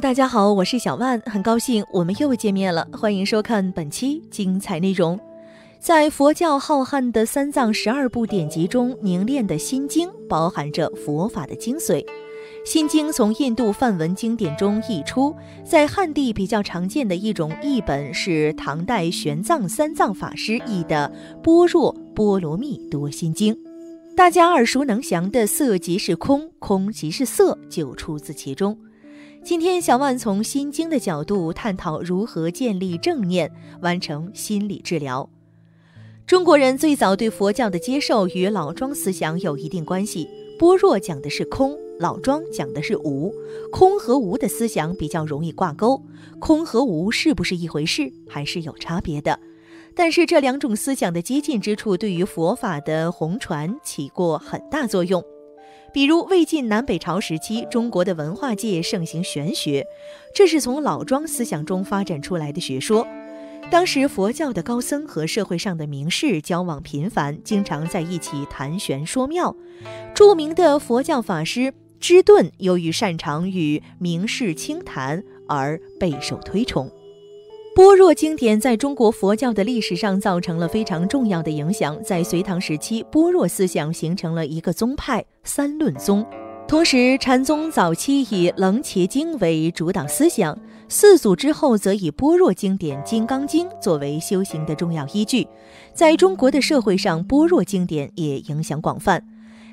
大家好，我是小万，很高兴我们又见面了，欢迎收看本期精彩内容。在佛教浩瀚的三藏十二部典籍中凝练的《心经》，包含着佛法的精髓。《心经》从印度梵文经典中译出，在汉地比较常见的一种译本是唐代玄奘三藏法师译的《般若波罗蜜多心经》。大家耳熟能详的“色即是空，空即是色”就出自其中。今天，小万从《心经》的角度探讨如何建立正念，完成心理治疗。中国人最早对佛教的接受与老庄思想有一定关系。般若讲的是空，老庄讲的是无。空和无的思想比较容易挂钩。空和无是不是一回事，还是有差别的。但是这两种思想的接近之处，对于佛法的弘传起过很大作用。比如魏晋南北朝时期，中国的文化界盛行玄学，这是从老庄思想中发展出来的学说。当时佛教的高僧和社会上的名士交往频繁，经常在一起谈玄说妙。著名的佛教法师芝顿，由于擅长与名士倾谈而备受推崇。般若经典在中国佛教的历史上造成了非常重要的影响。在隋唐时期，般若思想形成了一个宗派——三论宗。同时，禅宗早期以楞伽经为主导思想，四祖之后则以般若经典《金刚经》作为修行的重要依据。在中国的社会上，般若经典也影响广泛。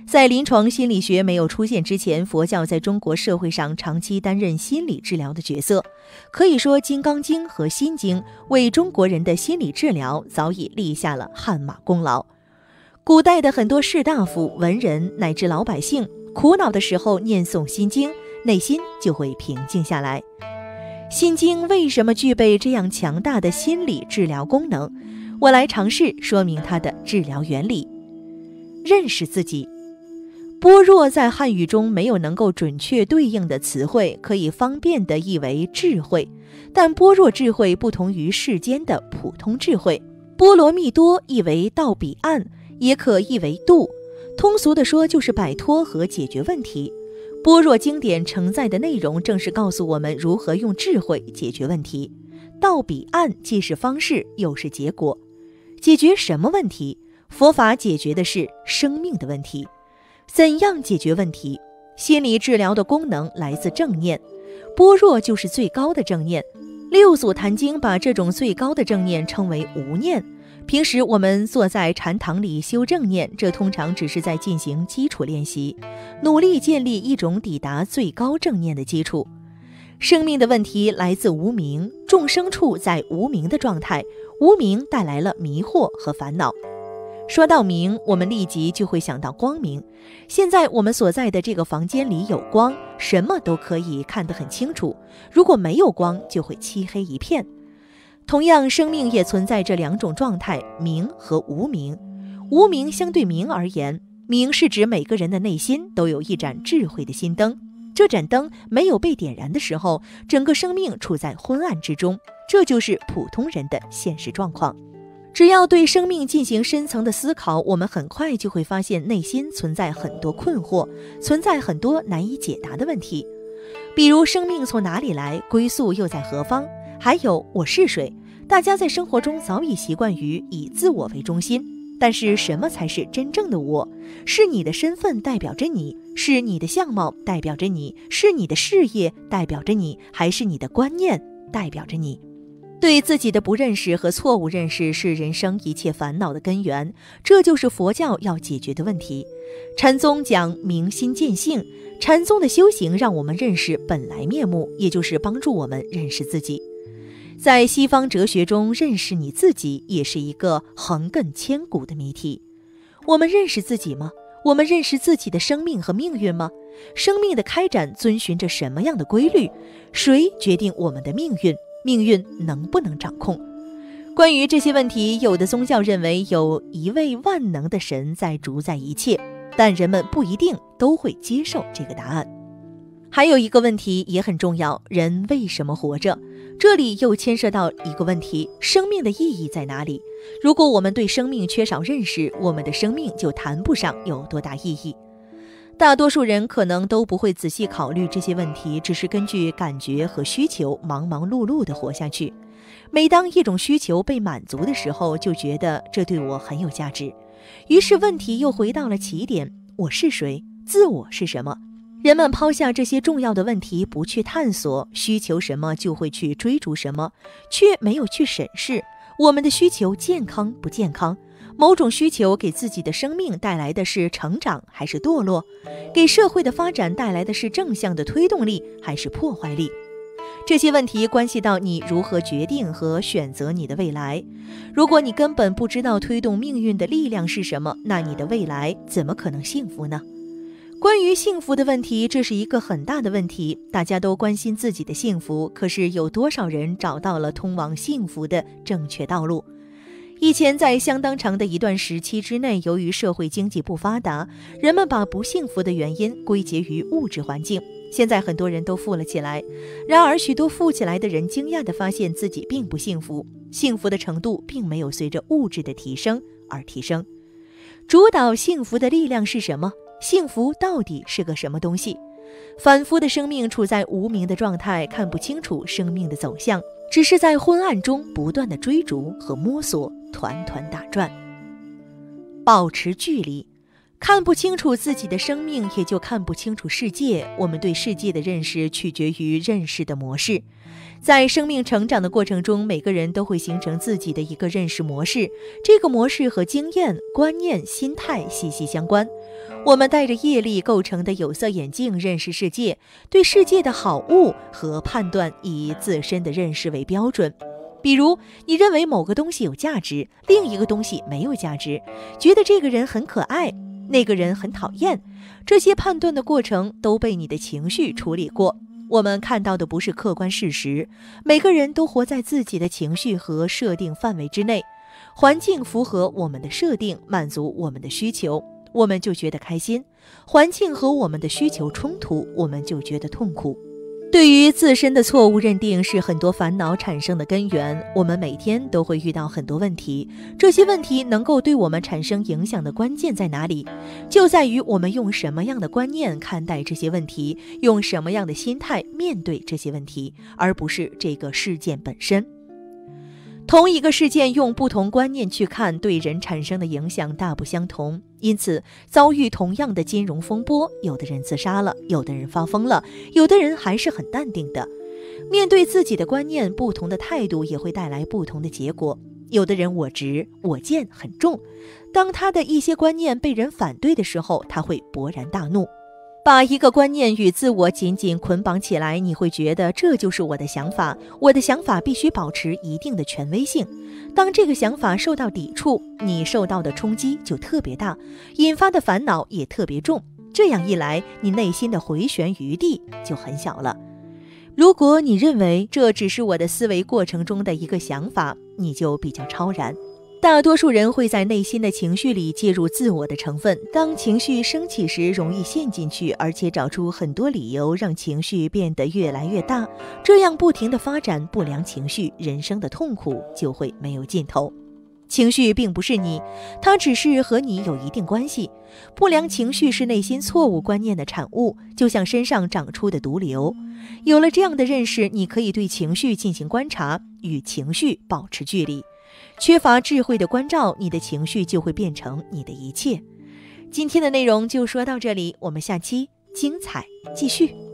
在临床心理学没有出现之前，佛教在中国社会上长期担任心理治疗的角色。可以说，《金刚经》和《心经》为中国人的心理治疗早已立下了汗马功劳。古代的很多士大夫、文人乃至老百姓，苦恼的时候念诵《心经》，内心就会平静下来。《心经》为什么具备这样强大的心理治疗功能？我来尝试说明它的治疗原理。认识自己。般若在汉语中没有能够准确对应的词汇，可以方便地译为智慧。但般若智慧不同于世间的普通智慧。波罗蜜多译为到彼岸，也可译为度。通俗地说，就是摆脱和解决问题。般若经典承载的内容，正是告诉我们如何用智慧解决问题。到彼岸既是方式，又是结果。解决什么问题？佛法解决的是生命的问题。怎样解决问题？心理治疗的功能来自正念，般若就是最高的正念。六祖坛经把这种最高的正念称为无念。平时我们坐在禅堂里修正念，这通常只是在进行基础练习，努力建立一种抵达最高正念的基础。生命的问题来自无名，众生处在无名的状态，无名带来了迷惑和烦恼。说到明，我们立即就会想到光明。现在我们所在的这个房间里有光，什么都可以看得很清楚。如果没有光，就会漆黑一片。同样，生命也存在这两种状态：明和无明。无明相对明而言，明是指每个人的内心都有一盏智慧的心灯。这盏灯没有被点燃的时候，整个生命处在昏暗之中。这就是普通人的现实状况。只要对生命进行深层的思考，我们很快就会发现内心存在很多困惑，存在很多难以解答的问题。比如生命从哪里来，归宿又在何方？还有我是谁？大家在生活中早已习惯于以自我为中心，但是什么才是真正的我？是你的身份代表着你，是你的相貌代表着你，是你的事业代表着你，还是你的观念代表着你？对自己的不认识和错误认识是人生一切烦恼的根源，这就是佛教要解决的问题。禅宗讲明心见性，禅宗的修行让我们认识本来面目，也就是帮助我们认识自己。在西方哲学中，认识你自己也是一个横亘千古的谜题。我们认识自己吗？我们认识自己的生命和命运吗？生命的开展遵循着什么样的规律？谁决定我们的命运？命运能不能掌控？关于这些问题，有的宗教认为有一位万能的神在主宰一切，但人们不一定都会接受这个答案。还有一个问题也很重要：人为什么活着？这里又牵涉到一个问题：生命的意义在哪里？如果我们对生命缺少认识，我们的生命就谈不上有多大意义。大多数人可能都不会仔细考虑这些问题，只是根据感觉和需求忙忙碌碌地活下去。每当一种需求被满足的时候，就觉得这对我很有价值。于是问题又回到了起点：我是谁？自我是什么？人们抛下这些重要的问题，不去探索需求什么，就会去追逐什么，却没有去审视我们的需求健康不健康。某种需求给自己的生命带来的是成长还是堕落？给社会的发展带来的是正向的推动力还是破坏力？这些问题关系到你如何决定和选择你的未来。如果你根本不知道推动命运的力量是什么，那你的未来怎么可能幸福呢？关于幸福的问题，这是一个很大的问题。大家都关心自己的幸福，可是有多少人找到了通往幸福的正确道路？以前在相当长的一段时期之内，由于社会经济不发达，人们把不幸福的原因归结于物质环境。现在很多人都富了起来，然而许多富起来的人惊讶地发现自己并不幸福，幸福的程度并没有随着物质的提升而提升。主导幸福的力量是什么？幸福到底是个什么东西？反复的生命处在无名的状态，看不清楚生命的走向，只是在昏暗中不断的追逐和摸索。团团打转，保持距离，看不清楚自己的生命，也就看不清楚世界。我们对世界的认识取决于认识的模式。在生命成长的过程中，每个人都会形成自己的一个认识模式，这个模式和经验、观念、心态息息相关。我们带着业力构成的有色眼镜认识世界，对世界的好恶和判断以自身的认识为标准。比如，你认为某个东西有价值，另一个东西没有价值，觉得这个人很可爱，那个人很讨厌，这些判断的过程都被你的情绪处理过。我们看到的不是客观事实，每个人都活在自己的情绪和设定范围之内，环境符合我们的设定，满足我们的需求，我们就觉得开心；环境和我们的需求冲突，我们就觉得痛苦。对于自身的错误认定是很多烦恼产生的根源。我们每天都会遇到很多问题，这些问题能够对我们产生影响的关键在哪里？就在于我们用什么样的观念看待这些问题，用什么样的心态面对这些问题，而不是这个事件本身。同一个事件，用不同观念去看，对人产生的影响大不相同。因此，遭遇同样的金融风波，有的人自杀了，有的人发疯了，有的人还是很淡定的。面对自己的观念，不同的态度也会带来不同的结果。有的人我执我见很重，当他的一些观念被人反对的时候，他会勃然大怒。把一个观念与自我紧紧捆绑起来，你会觉得这就是我的想法，我的想法必须保持一定的权威性。当这个想法受到抵触，你受到的冲击就特别大，引发的烦恼也特别重。这样一来，你内心的回旋余地就很小了。如果你认为这只是我的思维过程中的一个想法，你就比较超然。大多数人会在内心的情绪里介入自我的成分，当情绪升起时，容易陷进去，而且找出很多理由让情绪变得越来越大。这样不停的发展不良情绪，人生的痛苦就会没有尽头。情绪并不是你，它只是和你有一定关系。不良情绪是内心错误观念的产物，就像身上长出的毒瘤。有了这样的认识，你可以对情绪进行观察，与情绪保持距离。缺乏智慧的关照，你的情绪就会变成你的一切。今天的内容就说到这里，我们下期精彩继续。